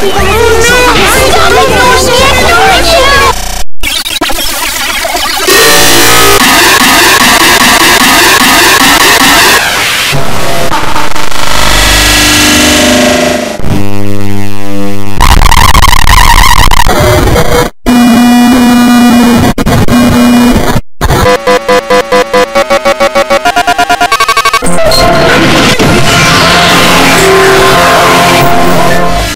Oh no!